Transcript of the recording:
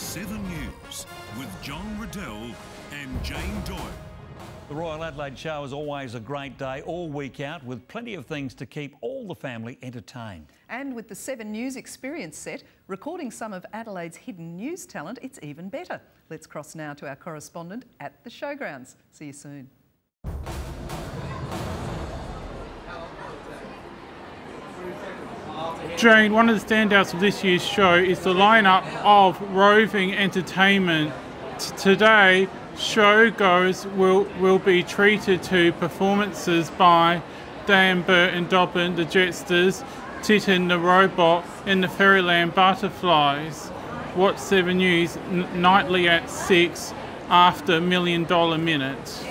7 News with John Riddell and Jane Doyle. The Royal Adelaide Show is always a great day all week out with plenty of things to keep all the family entertained. And with the 7 News Experience set, recording some of Adelaide's hidden news talent, it's even better. Let's cross now to our correspondent at the showgrounds. See you soon. Jane, one of the standouts of this year's show is the lineup of roving entertainment. T- today, showgoers will, will be treated to performances by Dan Burt and Dobbin, the Jetsters, Titan the Robot, and the Fairyland Butterflies. Watch 7 News nightly at 6 after Million Dollar Minute.